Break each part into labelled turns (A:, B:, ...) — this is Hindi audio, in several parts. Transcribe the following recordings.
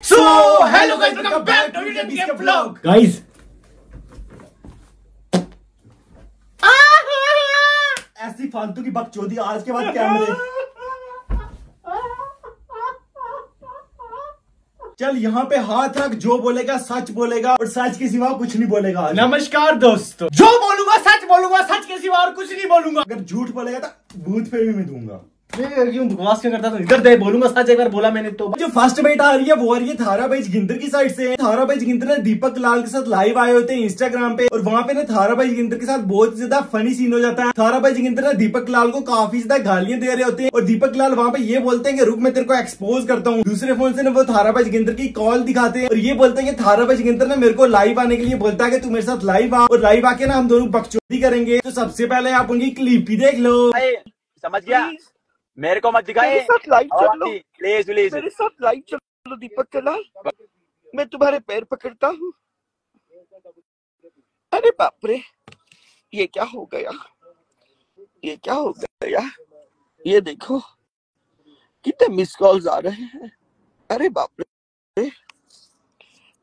A: So, hello guys, welcome back to Game Vlog.
B: Guys ऐसी फालतू की बकचोदी आज के बाद कैमरे चल यहाँ पे हाथ रख जो बोलेगा सच बोलेगा और सच के सिवा कुछ नहीं बोलेगा
A: नमस्कार दोस्तों। जो बोलूँगा सच बोलूँगा सच के सिवा और कुछ नहीं बोलूँगा।
B: अगर झूठ बोलेगा तो भूत पे भी मैं दूँगा।
A: क्यों बकवास क्यों करता था इधर दे बोलूँगा सच एक बार बोला मैंने तो।
B: जो फ़र्स्ट बेट आ रही है वो आ रही है थारा भाई गिंदर की साइड से। थारा भाई गिंदर ने दीपक लाल के साथ लाइव आए होते हैं इंस्टाग्राम पे और वहाँ पे ना थारा भाई गिंदर के साथ बहुत ज़्यादा फनी सीन हो जाता है। थारा भाई गिंदर ना दीपक लाल को काफ़ी ज़्यादा गालियाँ दे रहे होते हैं और दीपक लाल वहाँ पे ये बोलते हैं कि रुक मैं तेरे को एक्सपोज करता हूँ। दूसरे फ़ोन से ना वो थारा भाई गिंदर की कॉल दिखाते हैं और ये बोलते हैं कि थारा भाई गिंदर ने मेरे को लाइव आने के लिए बोलता है कि तू मेरे साथ लाइव आ और लाइव आके ना हम दोनों बकचोदी करेंगे। तो सबसे पहले आप उनकी क्लिप ही देख लो।
C: समझ गया? मेरे को मत दिखाए।
D: मेरे साथ लाइव चल।
C: प्लीज़ प्लीज़
D: मेरे साथ लाइव चलो दीपक कलाल मैं तुम्हारे पैर पकड़ता हूँ। अरे बाप रे ये क्या हो गया? ये क्या हो गया? ये देखो कितने मिस कॉल्स आ रहे हैं। अरे बाप रे।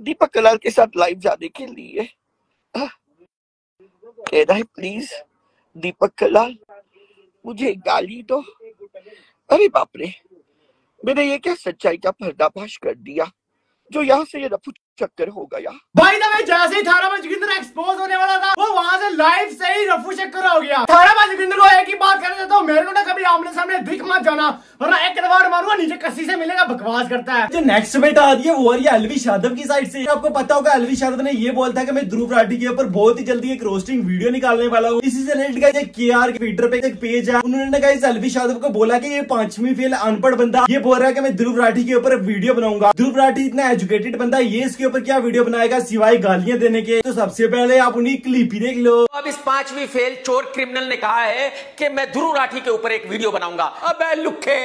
D: दीपक कलाल के साथ लाइव जाने के लिए। कह रहा है प्लीज़ दीपक कलाल मुझे गाली दो? अरे बाप रे, मैंने ये क्या सच्चाई का पर्दाफाश कर दिया? जो यहाँ से ये रफू चक्कर हो गया
A: भाई द वे जैसे ही थारा जोगिंदर एक्सपोज होने वाला था वो वहाँ से लाइव से ही रफू चक्कर हो गया। थारा जोगिंदर को एक ही बात करने देता हूँ मेरे को ना कभी आमने सामने दिख मत जाना वरना एक दबार मारूँगा नीचे कसी से मिलेगा बकवास करता है।
B: जो नेक्स्ट बेट आ रही है वो आ रही है अलवी यादव की साइड से। आपको पता होगा अलवी यादव ने ये बोलता है कि मैं ध्रुव राठी के ऊपर बहुत ही जल्दी एक रोस्टिंग वीडियो निकालने वाला हूँ। इसी से रिलेटेड के आर ट्विटर पे एक पेज है। उन्होंने गाइस अलवी यादव को बोला की ये पांचवी फेल अनपढ़ बंदा ये बोल रहा है कि मैं ध्रुव राठी के ऊपर वीडियो बनाऊँगा। ध्रुव राठी इतना एजुकेटेड बंदा है, ये इसके ऊपर क्या वीडियो बनाएगा? सिवाय गालियाँ देने के। तो सबसे पहले आप उन्हीं क्लिप ही देख लो।
E: अब इस पांचवी फेल चोर क्रिमिनल ने कहा है कि मैं ध्रुव राठी के ऊपर एक वीडियो बनाऊँगा। अबे लुखे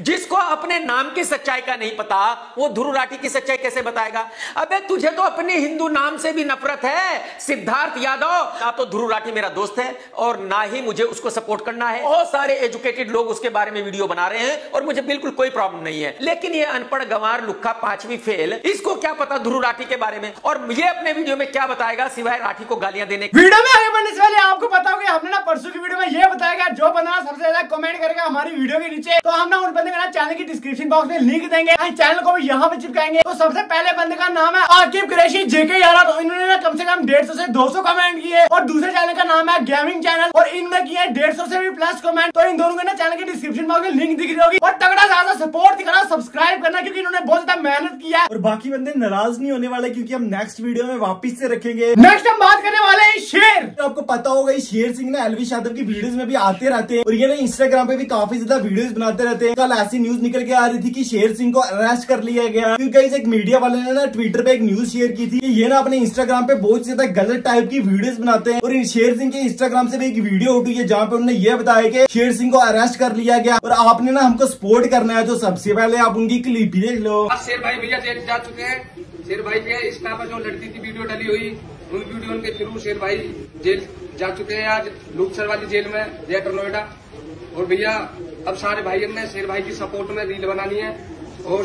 E: जिसको अपने नाम की सच्चाई का नहीं पता, वो ध्रुव राठी की सच्चाई कैसे बताएगा? अबे, तुझे तो अपने हिंदू नाम से भी नफरत है, सिद्धार्थ यादव। ना तो ध्रुव राठी मेरा दोस्त है, और ना ही मुझे उसको सपोर्ट करना है। बहुत सारे एजुकेटेड लोग उसके बारे में वीडियो बना रहे हैं, और मुझे बिल्कुल कोई प्रॉब्लम नहीं है। लेकिन ये अनपढ़ गंवार लुक्खा पांचवी फेल इसको क्या पता ध्रुव राठी के बारे में। और ये अपने वीडियो में क्या बताएगा? सिवाय राठी को गालियाँ देने
A: वीडियो में आगे बढ़ने से पहले आपको पता होगा हमने ना परसों की वीडियो में ये बताया जो बंदा सबसे ज़्यादा कमेंट करेगा हमारी वीडियो के नीचे तो हम ना उन बंदे का चैनल की डिस्क्रिप्शन बॉक्स में लिंक देंगे। चैनल को भी यहाँ पे चिपकाएँगे। तो सबसे पहले बंदे का नाम है आकिब कुरैशी, जेके यारा। तो इन्होंने ना कम से कम डेढ़ सौ से दो सौ कमेंट किए। और दूसरे चैनल का नाम है गेमिंग चैनल और इनमें किए डेढ़ से भी प्लस कमेंट तो इन दोनों के ना चैनल की डिस्क्रिप्शन बॉक्स में लिंक दिख रही होगी। और तगड़ा, ज़्यादा सपोर्ट दिखाना सब्सक्राइब करना, क्योंकि इन्होंने बहुत ज़्यादा मेहनत किया
B: और बाकी बंदे नाराज़ नहीं होने वाले क्योंकि हम नेक्स्ट वीडियो में वापिस से रखेंगे।
A: नेक्स्ट हम बात करने वाले हैं शेर।
B: तो आपको पता होगा ये शेर सिंह ना एलवी यादव की वीडियोस में भी आते रहते हैं। और ये ना इंस्टाग्राम पे भी काफ़ी ज़्यादा वीडियोस बनाते रहते हैं। कल ऐसी न्यूज़ निकल के आ रही थी कि शेर सिंह को अरेस्ट कर लिया गया। क्योंकि एक मीडिया वाले ने ना ट्विटर पे एक न्यूज़ शेयर की थी ये ना अपने इंस्टाग्राम पे बहुत ज़्यादा गलत टाइप की वीडियोस बनाते हैं। और इन शेर सिंह के इंस्टाग्राम से भी एक वीडियो उठी है जहाँ पे उन्होंने ये बताया कि शेर सिंह को अरेस्ट कर लिया गया। और आपने ना हमको सपोर्ट करना है तो सबसे पहले आप उनकी क्लिप ही देख लो।
F: शेर भाई भैया जा चुके हैं। शेर भाई के इंस्टा पर जो लड़की की वीडियो डली हुई, उन वीडियो के थ्रू शेर भाई जेल जा चुके हैं आज लूपसर वाली जेल में ग्रेटर नोएडा और भैया, अब सारे भाई ने शेर भाई की सपोर्ट में रील बनानी है। और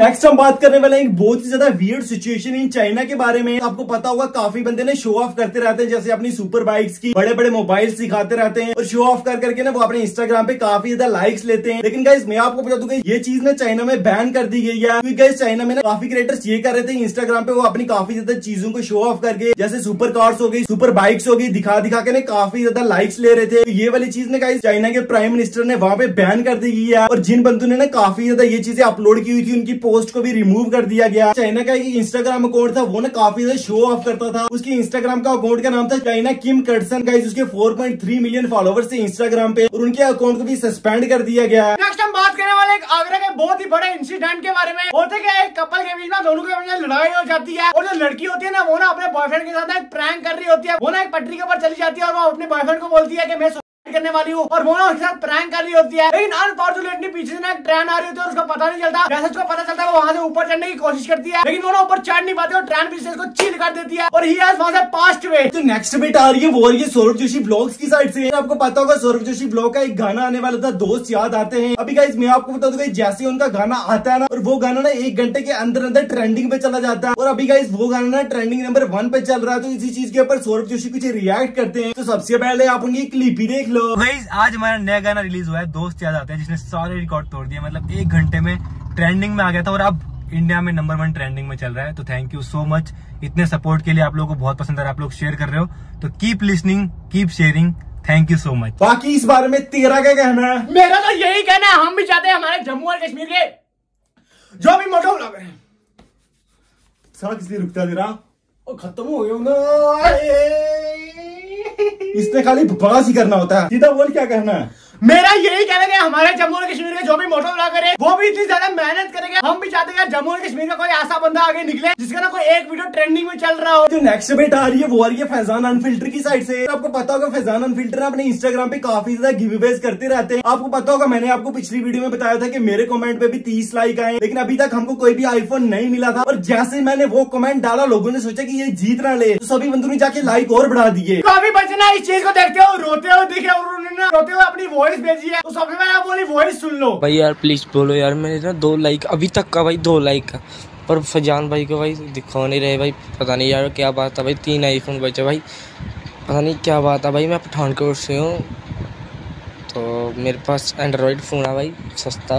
B: नेक्स्ट हम बात करने वाले एक बहुत ही ज़्यादा वियर्ड सिचुएशन इन चाइना के बारे में। आपको पता होगा, काफ़ी बंदे ने शो ऑफ़ करते रहते हैं, जैसे अपनी सुपर बाइक्स की बड़े बड़े मोबाइल दिखाते रहते हैं। और शो ऑफ़ कर करके ना वो अपने इंस्टाग्राम पे काफ़ी ज़्यादा लाइक्स लेते हैं। लेकिन गाइस मैं आपको बता दूँगा ये चीज़ ना चाइना में बैन कर दी गई है। क्योंकि गाइस चाइना में ना काफ़ी क्रिएटर्स ये कर रहे थे इंस्टाग्राम पे वो अपनी काफ़ी ज़्यादा चीज़ों को शो ऑफ़ करके, जैसे सुपर कार्स हो गई सुपर बाइक्स हो गई, दिखा दिखा के ना काफ़ी ज़्यादा लाइक्स ले रहे थे। तो ये वाली चीज़ ने गाइस चाइना के प्राइम मिनिस्टर ने वहाँ पे बैन कर दी गई है। और जिन बंधु ने ना काफ़ी ज़्यादा ये चीज़ें अपलोड की हुई थी, उनकी पोस्ट को भी रिमूव कर दिया गया। चाइना का एक इंस्टाग्राम अकाउंट था, वो ना काफ़ी ज़्यादा शो ऑफ़ करता था। उसकी इंस्टाग्राम का अकाउंट का नाम था चाइना किम कर्सन। गाइस उसके 4.3 मिलियन फॉलोवर्स थे इंस्टाग्राम पे और उनके अकाउंट को भी सस्पेंड कर दिया गया।
A: नेक्स्ट हम बात करने वाले आगरा के बहुत ही बड़े इंसिडेंट के बारे में। होते क्या एक कपल के बीच में दोनों के बीच में लड़ाई हो जाती है और जो लड़की होती है ना, वो ना अपने बॉयफ्रेंड के साथ एक प्रैंक कर रही होती है। वो ना एक पटरी के ऊपर चली जाती है और वो अपने बॉयफ्रेंड को बोलती है की मैं करने वाली हूँ। और वो ना उसके साथ प्रैंक कर रही होती है। लेकिन अनफॉर्चुनेटली पीछे से ना एक ट्रेन आ रही होती है उसका पता नहीं चलता। जैसे उसको पता चलता है, वो वहाँ से ऊपर चढ़ने की कोशिश करती है। लेकिन वो ना ऊपर चढ़ नहीं पाती और ट्रेन पीछे उसको चील कर देती है। और ही वहाँ से पास्ट वे
B: तो नेक्स्ट बेट आ रही है वो है सौरभ जोशी ब्लॉग्स की साइड से। आपको पता होगा, सौरभ जोशी ब्लॉग का एक गाना आने वाला था, दोस्त याद आते हैं। अभी गाइस मैं आपको बता दूँगा जैसे उनका गाना आता है ना, और वो गाना ना एक घंटे के अंदर अंदर ट्रेंडिंग पे चला जाता है। और अभी गाइस वो गाना ना ट्रेंडिंग नंबर वन पे चल रहा है तो इसी चीज़ के ऊपर सौरभ जोशी कुछ रिएक्ट करते हैं। तो सबसे पहले आप उनकी क्लिप ही देख लो।
G: भाई आज हमारा नया गाना रिलीज़ हुआ है दोस्त याद आते हैं जिसने सारे रिकॉर्ड तोड़ दिए मतलब एक घंटे में ट्रेंडिंग में आ गया था और अब इंडिया में नंबर वन ट्रेंडिंग में चल रहा है। तो थैंक यू सो मच इतने सपोर्ट के लिए आप लोगों को बहुत पसंद आ रहा है आप लोग शेयर कर रहे हो। तो keep listening keep sharing thank you so much
B: बाकी इस बारे में तेरा क्या कहना है?
A: मेरा तो यही कहना है हम भी चाहते हैं हमारे जम्मू और कश्मीर के जो भी मोटो ब्लॉगर हैं
B: सारा किस लिए रुकता तेरा
A: वो खत्म हो ना
B: इसने खाली बकवास ही करना होता है। सीधा बोल क्या कहना है?
A: मेरा यही कहना है हमारे जम्मू और कश्मीर के जो भी मोटो ब्लॉगर है वो भी इतनी ज़्यादा मेहनत करेंगे। हम भी चाहते हैं जम्मू और कश्मीर का कोई ऐसा बंदा आगे निकले जिसका ना कोई एक वीडियो ट्रेंडिंग में चल रहा हो।
B: जो नेक्स्ट बेट आ रही है वो आ रही है फैजान अनफिल्टर की साइड से। आपको पता होगा फैजान अनफिल्टर अपने इंस्टाग्राम पे काफ़ी ज़्यादा गिव करते रहते हैं। आपको पता होगा मैंने आपको पिछली वीडियो में बताया था की मेरे कॉमेंट पे भी तीस लाइक आए लेकिन अभी तक हमको कोई भी आईफोन नहीं मिला था। और जैसे मैंने वो कमेंट डाला लोगों ने सोचा की ये जीत ना ले। तो सभी बंदों ने जाके लाइक और बढ़ा दिए।
A: काफ़ी बच्चे ना इस चीज़ को देखते हो रोते हुए दिखे और उन्होंने रोते हुए अपनी वॉइस भेजी है तो सबसे पहले बोली वॉइस सुन लो।
H: भाई यार प्लीज़ बोलो यार, मैंने ना दो लाइक अभी तक का भाई दो लाइक का पर फजान भाई को भाई दिखा नहीं रहे भाई, पता नहीं यार क्या बात है भाई, तीन आईफोन बचे भाई। पता नहीं क्या बात है भाई, मैं पठानकोट से हूँ। तो मेरे पास एंड्रॉयड फ़ोन है भाई, सस्ता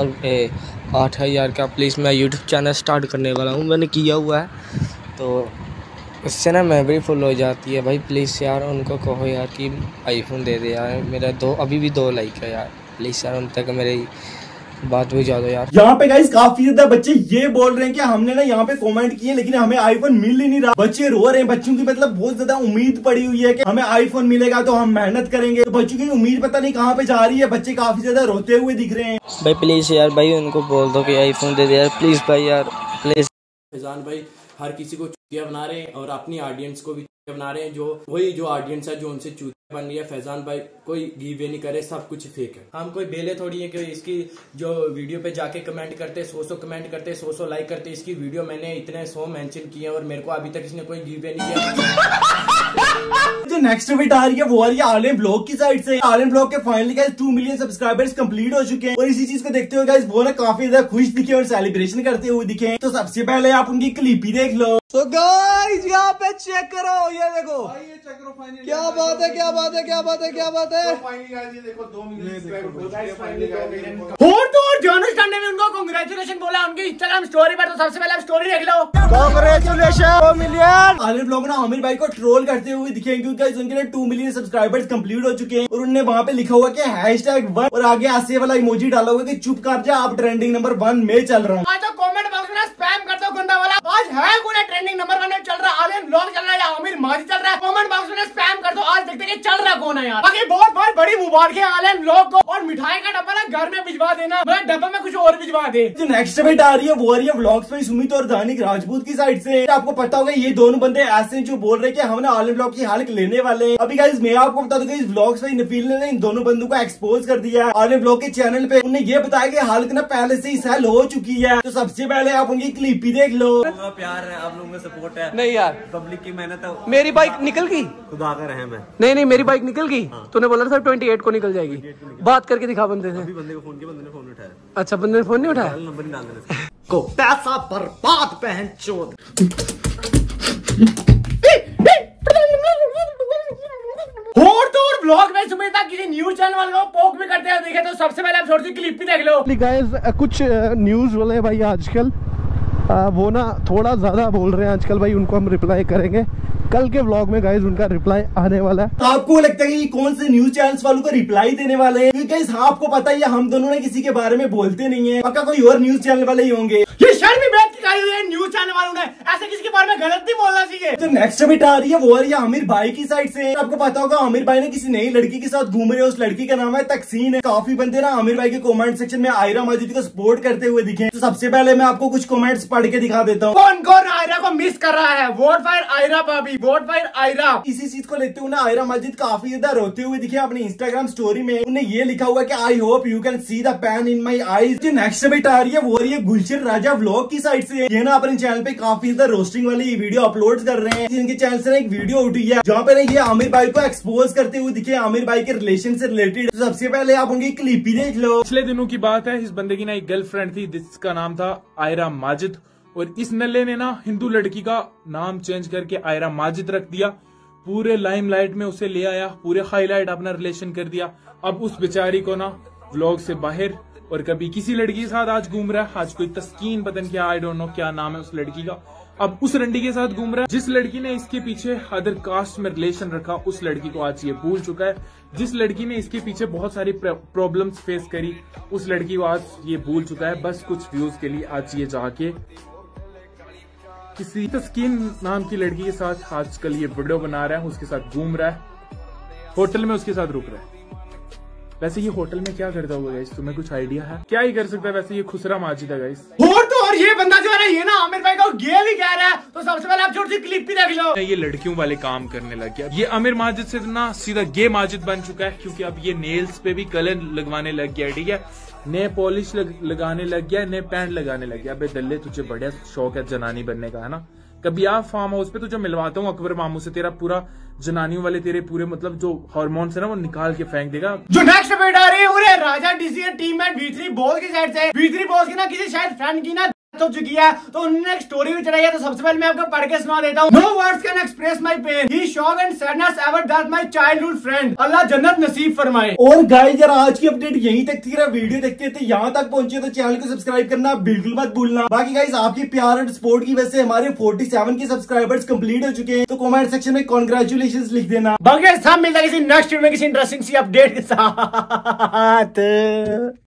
H: आठ हज़ार का। प्लीज़ मैं यूट्यूब चैनल स्टार्ट करने वाला हूँ, मैंने किया हुआ है। तो उससे ना मेमोरी फुल हो जाती है। भाई प्लीज़ यार उनको कहो यार कि आईफोन दे दे यार। मेरा दो अभी भी दो लाइक है यार। प्लीज़ यार उन तक मेरी बात भी जा दो यार।
B: यहाँ पे गाइस काफ़ी ज़्यादा बच्चे ये बोल रहे हैं कि हमने ना यहाँ पे कमेंट किए लेकिन हमें आईफोन मिल ही नहीं रहा। बच्चे रो रहे हैं। बच्चों की मतलब बहुत ज़्यादा उम्मीद पड़ी हुई है कि हमें आईफोन मिलेगा तो हम मेहनत करेंगे। तो बच्चों की उम्मीद पता नहीं कहाँ पे जा रही है। बच्चे काफ़ी ज़्यादा रोते हुए दिख रहे हैं।
H: भाई प्लीज़ यार भाई उनको बोल दो कि आईफोन दे दे यार। प्लीज़ भाई यार प्लीज़
I: फैजान भाई हर किसी को चुतिया बना रहे हैं और अपनी ऑडियंस को भी बना रहे हैं, जो वही जो ऑडियंस है, जो उनसे चूतिया बन है फैजान भाई कोई गिवे नहीं करे सब कुछ फेक है। हम कोई बेले थोड़ी है कि इसकी जो वीडियो पे जाके कमेंट करते सौ सौ कमेंट करते सौ सौ लाइक करते इसकी वीडियो मैंने इतने सौ मेंशन किए और मेरे को अभी तक इसने कोई गिवे नहीं किया।
B: जो नेक्स्ट बिट आ रही है वो आ रही है आलिम ब्लॉग की साइड से। आलिम ब्लॉग के finally guys two million subscribers complete हो चुके हैं। और इसी चीज़ को देखते हुए गाइस वो ना काफ़ी ज़्यादा खुश दिखे और सेलिब्रेशन करते हुए दिखे तो सबसे पहले आप उनकी क्लिप ही देख लो।
J: तो गाइस यहाँ पे चेक करो ये देखो। क्या बात है क्या बात है क्या बात है क्या बात है?
A: और तो और जोनस टांडे ने उनको कांग्रेचुलेशन बोला उनकी इंस्टाग्राम स्टोरी पर तो सबसे पहले आप स्टोरी देख लो।
J: कांग्रेचुलेशन मिलियन
B: आलिम ब्लॉग ना आमिर भाई को ट्रोल करते हुए दिखे हैं, क्योंकि उनके टू मिलियन सब्सक्राइबर्स कंप्लीट हो चुके हैं और उन्होंने वहाँ पे लिखा हुआ कि हैश टैग वन और आगे ऐसे वाला इमोजी डाला हुआ कि चुप कर जा आप ट्रेंडिंग नंबर वन में चल रहा हूँ।
A: आज तो कमेंट बॉक्स में स्पैम हो गंदा वाला आज है कौन ट्रेंडिंग नंबर वन में चल रहा है आलिम ब्लॉग चल रहा है या आमिर माजी चल रहा है कमेंट बॉक्स में स्पैम कर दो आज देखते हैं कि चल रहा कौन है यार बाकी बहुत बहुत बड़ी मुबारक है आलिम ब्लॉग को और मिठाई का डब्बा ना घर में भिजवा देना मैं डब्बे में कुछ और भिजवा दे।
B: जो नेक्स्ट बेट आ रही है वो आ रही है व्लॉग्स में सुमित और दानिक राजपूत की साइड से। आपको पता होगा ये दोनों बंदे ऐसे जो बोल रहे हैं कि हम ना ब्लॉग की हालत लेने वाले हैं। अभी गाइस मैं आपको बता दूँगा इस व्लॉग्स में नफील ने इन दोनों बंदों को एक्सपोज कर दिया है। आलिम ब्लॉग के चैनल पे उन्हें ये बताया की हालत ना पहले से ही सेल हो चुकी है। तो सबसे पहले आप उनकी क्लिप ही देख लो।
G: प्यार है आप लोगों का सपोर्ट है।
J: नहीं यार।
G: पब्लिक की मेहनत है।
J: मेरी बाइक निकल गई?
G: खुदा का रहम है।
J: नहीं नहीं मेरी बाइक निकल गई? तूने बोला था ट्वेंटी एट को निकल जाएगी। बात करके दिखा बंदे से।
G: बंदे को फ़ोन किया बंदे ने फ़ोन उठाया।
J: अच्छा बंदे ने फ़ोन नहीं उठाया?
G: देना
J: को पैसा बर्बाद पहन चोद
A: और और ब्लॉग में सुमित तक किसी न्यूज़ चैनल वाले को पोक भी करते हैं देखे तो सबसे पहले आप छोटी क्लिप भी देख लो।
K: गाइस कुछ न्यूज़ वाले भाई आजकल। वो ना थोड़ा ज़्यादा बोल रहे हैं आजकल भाई उनको हम रिप्लाई करेंगे। कल के ब्लॉग में गाइज़ उनका रिप्लाई आने वाला है।
B: आपको लगता है कि कौन से न्यूज़ चैनल वालों को रिप्लाई देने वाले हैं? क्योंकि guys, आपको पता ही है हम दोनों ने किसी के बारे में बोलते नहीं है। पक्का कोई और न्यूज़ चैनल वाले ही होंगे।
A: ये शर्मी बैठ लगाई हुई है न्यूज़ चैनल वालों ने। ऐसे किसी के बारे में गलत नहीं बोलना चाहिए।
B: तो नेक्स्ट अपडेट आ रही है वो आ रही है आमिर भाई की साइड से। आपको पता होगा आमिर भाई ने किसी नई लड़की के साथ घूम रहे उस लड़की का नाम है तकसीन। है काफ़ी बंदे ना आमिर भाई के कमेंट सेक्शन में आयरा मजीद को सपोर्ट करते हुए दिखे तो सबसे पहले मैं आपको कुछ कमेंट्स पढ़ के दिखा देता हूँ।
A: कौन कौन आयरा को मिस कर रहा है? वोट फायर आयरा भाभी वोट फायर आयरा।
B: इसी चीज़ को लेते हुए ना आयरा मस्जिद काफ़ी ज़्यादा रोते हुए दिखे अपनी इंस्टाग्राम स्टोरी में। उन्हें ये लिखा हुआ की I hope you can see the pain in my eyes जो नेक्स्ट अपडेट आ रही है वो रही है गुलशन राजा व्लॉग की साइड से। ये ना अपने चैनल पे काफ़ी ज़्यादा रोस्टिंग वाली वीडियो अपलोड कर रहे हैं। इनके चैनल से ना एक वीडियो उठी है। जहाँ पे ये आमिर भाई को एक्सपोज करते हुए दिखे आमिर भाई के रिलेशन से रिलेटेड तो सबसे पहले आप उनकी क्लिप ही देख लो।
L: पिछले दिनों की बात है, इस बंदे की ना एक गर्लफ्रेंड थी, जिसका नाम था आयरा माजिद। और इस नल्ले ने ना हिंदू लड़की का नाम चेंज करके आयरा माजिद रख दिया। पूरे लाइमलाइट में उसे ले आया, पूरे हाईलाइट अपना रिलेशन कर दिया। अब उस बेचारी को ना व्लॉग से बाहर और कभी किसी लड़की के साथ आज घूम रहा है, आज कोई तस्कीन पता नहीं क्या आई डोंट नो क्या नाम है उस लड़की का। अब उस रंडी के साथ घूम रहा है, जिस लड़की ने इसके पीछे अदर कास्ट में रिलेशन रखा, उस लड़की को आज ये भूल चुका है। जिस लड़की ने इसके पीछे बहुत सारी प्रॉब्लम्स फेस करी, उस लड़की को आज ये भूल चुका है। बस कुछ व्यूज़ के लिए आज ये जाके किसी तस्कीन नाम की लड़की के साथ आजकल ये वीडियो बना रहा है, उसके साथ घूम रहा है। होटल में उसके साथ रुक रहा है। वैसे ये होटल में क्या करता होगा गाइस तुम्हें कुछ आइडिया है? क्या ही कर सकता है वैसे ये खुसरा माजिद है गाइस
A: और तो और ये बंदा जो है ना ये ना आमिर भाई को गे भी कह रहा है। तो सबसे पहले आप छोटी सी क्लिप भी देख लो।
L: ये लड़कियों वाले काम करने लग गया। ये आमिर माजिद से ना सीधा गे माजिद बन चुका है क्योंकि अब ये नेल्स पे भी कलर लगवाने लग गया ठीक है? नए पॉलिश लग, लगाने लग गया नए पैंट लगाने लग गया। अबे दल्ले तुझे बढ़िया शौक है जनानी बनने का है ना? कभी आप फार्म हाउस पे तो तुझे मिलवाता हूँ अकबर मामू से, तेरा पूरा जनानियों वाले, तेरे पूरे मतलब जो हार्मोन्स है ना, वो निकाल के फेंक देगा।
A: जो नेक्स्ट अपडेट आ रही राजा डीसी टीम है बीतरी बॉल की साइड से। बीतरी बॉल की ना, किसी शायद फ्रेंड की ना हो चुकी है। तो उन्होंने स्टोरी भी चढ़ाई है तो सबसे पहले मैं आपको पढ़ के सुना देता हूँ। No words can express my pain he shock and sadness ever that my childhood friend अल्लाह जन्नत नसीब फरमाए।
B: और गाइस यार आज की अपडेट यहीं तक थी। वीडियो देखते थे यहाँ तक पहुँचे तो चैनल को सब्सक्राइब करना बिल्कुल मत भूलना। बाकी गाइस आपकी प्यार एंड सपोर्ट की वजह से हमारे 47 के सब्सक्राइबर्स कंप्लीट हो चुके हैं। तो कॉमेंट सेक्शन में कॉन्ग्रेचुलेशन लिख देना।
A: बाकी सब मिलता किसी नेक्स्ट वीडियो में किसी इंटरेस्टिंग सी अपडेट के साथ।